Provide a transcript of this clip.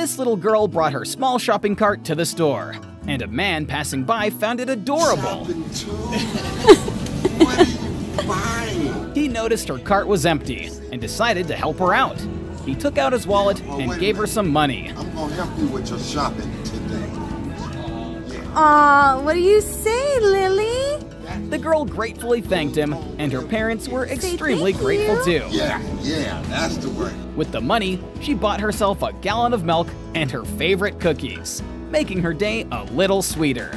This little girl brought her small shopping cart to the store, and a man passing by found it adorable. Shopping too? what are you buying? He noticed her cart was empty and decided to help her out. He took out his wallet and gave her some money. I'm gonna help you with your shopping today. Aw, what do you say, Lily? The girl gratefully thanked him, and her parents were extremely grateful too. Yeah, yeah, that's the way. With the money, she bought herself a gallon of milk and her favorite cookies, making her day a little sweeter.